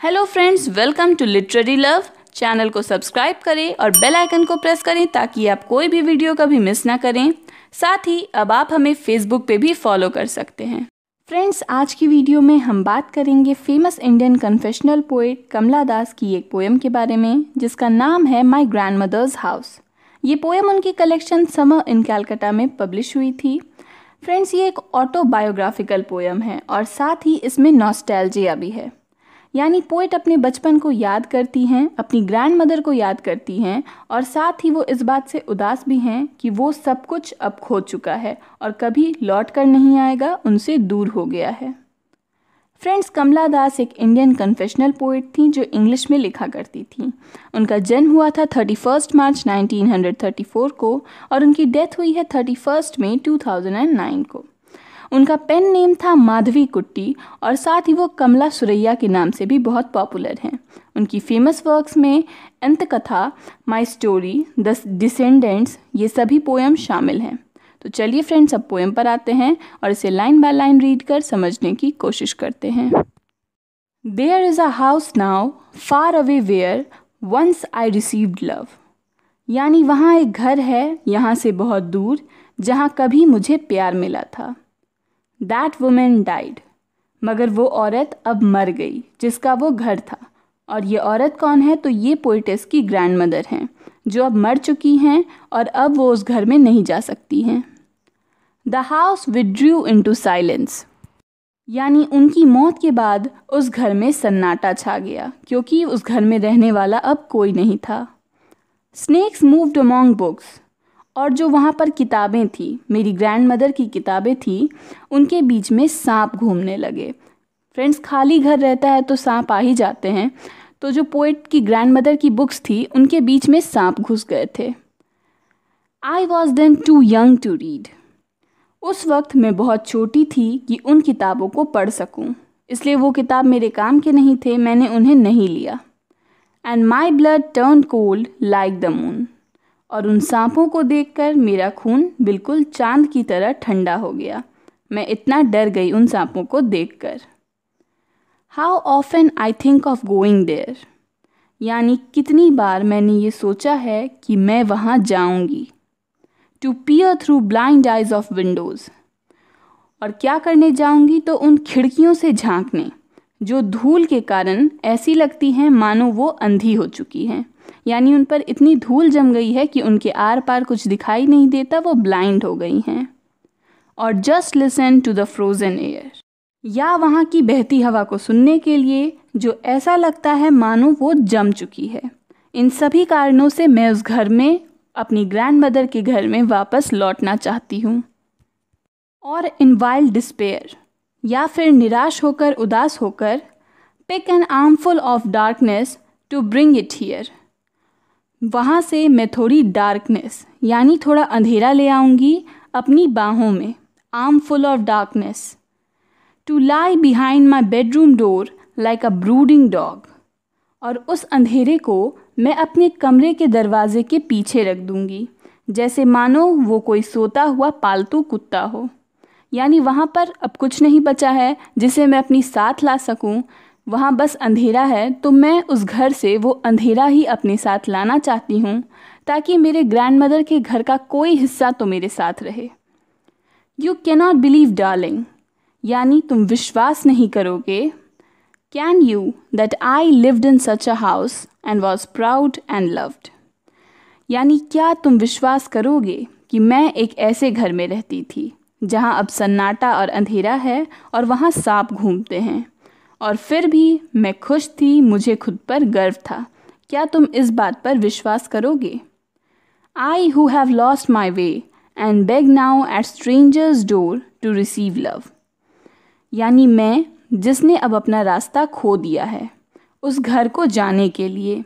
Hello friends welcome to literary love channel को subscribe करें और बेल आइकन को प्रेस करें ताकि आप कोई भी वीडियो कभी मिस ना करें। साथ ही, अब आप हमें फेसबुक पे भी फॉलो कर सकते हैं। फ्रेंड्स आज की वीडियो में हम बात करेंगे famous Indian confessional poet Kamala Das की एक पोएम के बारे में, जिसका नाम है माई ग्रैंड मदर्स हाउस ये पोएम उनकी कलेक्शन समर इन कैलकाटा में पब्लिश हुई थी। फ्रेंड्स ये एक ऑटोबायोग्राफिकल पोएम है और साथ ही इसमें नॉस्टैल्जिया भी है। यानी पोइट अपने बचपन को याद करती हैं, अपनी ग्रैंड मदर को याद करती हैं और साथ ही वो इस बात से उदास भी हैं कि वो सब कुछ अब खो चुका है और कभी लौट कर नहीं आएगा, उनसे दूर हो गया है। फ्रेंड्स कमला दास एक इंडियन कन्फेशनल पोइट थी जो इंग्लिश में लिखा करती थी। उनका जन्म हुआ था थर्टी फ़र्स्ट मार्च 1934 को और उनकी डेथ हुई है थर्टी फ़र्स्ट मई 2009 को। उनका पेन नेम था माधवी कुट्टी और साथ ही वो कमला सुरैया के नाम से भी बहुत पॉपुलर हैं। उनकी फ़ेमस वर्क्स में अंत कथा माई स्टोरी द डिसेंडेंट्स ये सभी पोएम शामिल हैं। तो चलिए फ्रेंड्स अब पोएम पर आते हैं और इसे लाइन बाय लाइन रीड कर समझने की कोशिश करते हैं। There is a house now far away where once I received love यानी वहाँ एक घर है, यहाँ से बहुत दूर, जहाँ कभी मुझे प्यार मिला था। दैट वुमेन डाइड मगर वो औरत अब मर गई, जिसका वो घर था। और ये औरत कौन है? तो ये पोइटिस की ग्रैंड मदर हैं, जो अब मर चुकी हैं और अब वो उस घर में नहीं जा सकती हैं। The house withdrew into silence यानी उनकी मौत के बाद उस घर में सन्नाटा छा गया, क्योंकि उस घर में रहने वाला अब कोई नहीं था। स्नेक्स मूव्ड अमोंग बुक्स और जो वहाँ पर किताबें थी मेरी ग्रैंड मदर की किताबें थी उनके बीच में सांप घूमने लगे। फ्रेंड्स खाली घर रहता है तो सांप आ ही जाते हैं। तो जो पोइट की ग्रैंड मदर की बुक्स थी उनके बीच में सांप घुस गए थे। I was then too young to read उस वक्त मैं बहुत छोटी थी कि उन किताबों को पढ़ सकूँ, इसलिए वो किताब मेरे काम के नहीं थे मैंने उन्हें नहीं लिया। And my blood turn cold like the moon और उन सांपों को देखकर मेरा खून बिल्कुल चाँद की तरह ठंडा हो गया। मैं इतना डर गई उन सांपों को देखकर। How often I think of going there यानी कितनी बार मैंने ये सोचा है कि मैं वहाँ जाऊँगी। To peer through blind eyes of windows और क्या करने जाऊँगी तो उन खिड़कियों से झांकने। जो धूल के कारण ऐसी लगती हैं, मानो वो अंधी हो चुकी हैं। यानी उन पर इतनी धूल जम गई है कि उनके आर पार कुछ दिखाई नहीं देता, वो ब्लाइंड हो गई हैं। और just listen to the frozen air. या वहाँ की बहती हवा को सुनने के लिए, जो ऐसा लगता है, मानो वो जम चुकी है। इन सभी कारणों से मैं उस घर में, अपनी ग्रैंड मदर के घर में वापस लौटना चाहती हूँ। और इन वाइल्ड डिस्पेयर या फिर निराश होकर, उदास होकर pick an armful of darkness to bring it here वहाँ से मैं थोड़ी डार्कनेस यानी थोड़ा अंधेरा ले आऊँगी अपनी बाहों में armful of darkness to lie behind my bedroom door like a brooding dog और उस अंधेरे को मैं अपने कमरे के दरवाजे के पीछे रख दूँगी, जैसे मानो वो कोई सोता हुआ पालतू कुत्ता हो। यानी वहाँ पर अब कुछ नहीं बचा है जिसे मैं अपनी साथ ला सकूँ। वहाँ बस अंधेरा है तो मैं उस घर से वो अंधेरा ही अपने साथ लाना चाहती हूँ, ताकि मेरे ग्रैंड मदर के घर का कोई हिस्सा तो मेरे साथ रहे। यू कैनॉट बिलीव डार्लिंग यानी तुम विश्वास नहीं करोगे। Can you that I lived in such a house and was proud and loved यानी क्या तुम विश्वास करोगे कि मैं एक ऐसे घर में रहती थी? जहाँ अब सन्नाटा और अंधेरा है और वहाँ सांप घूमते हैं। और फिर भी मैं खुश थी, मुझे खुद पर गर्व था। क्या तुम इस बात पर विश्वास करोगे? I who have lost my way and beg now at strangers door to receive love यानी मैं, जिसने अब अपना रास्ता खो दिया है, उस घर को जाने के लिए।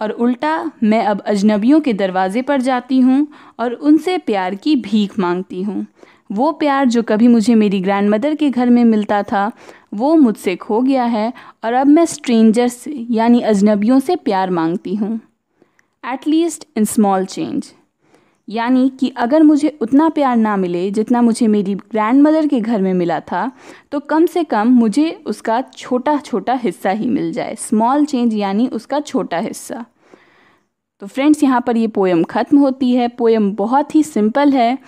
और उल्टा, मैं अब अजनबियों के दरवाजे पर जाती हूँ और उनसे प्यार की भीख मांगती हूँ। वो प्यार जो कभी मुझे मेरी ग्रैंड मदर के घर में मिलता था, वो मुझसे खो गया है और अब मैं स्ट्रेंजर से, यानी अजनबियों से प्यार मांगती हूँ। एटलीस्ट इन स्मॉल चेंज यानी कि अगर मुझे उतना प्यार ना मिले जितना मुझे मेरी ग्रैंड मदर के घर में मिला था तो कम से कम मुझे उसका छोटा छोटा हिस्सा ही मिल जाए। स्मॉल चेंज यानी उसका छोटा हिस्सा। तो फ्रेंड्स यहाँ पर ये पोएम ख़त्म होती है। पोएम बहुत ही सिंपल है।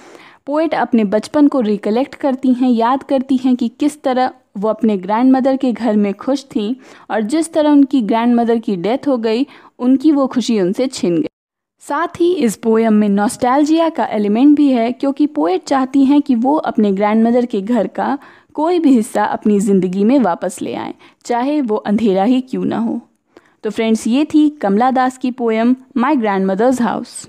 पोएट अपने बचपन को रिकलेक्ट करती हैं, याद करती हैं कि किस तरह वो अपने ग्रैंड मदर के घर में खुश थी और जिस तरह उनकी ग्रैंड मदर की डेथ हो गई, उनकी वो खुशी उनसे छिन गई। साथ ही इस पोएम में नॉस्टैल्जिया का एलिमेंट भी है, क्योंकि पोएट चाहती हैं कि वो अपने ग्रैंड मदर के घर का कोई भी हिस्सा अपनी ज़िंदगी में वापस ले आएँ, चाहे वो अंधेरा ही क्यों ना हो। तो फ्रेंड्स ये थी कमला दास की poem my grandmother's house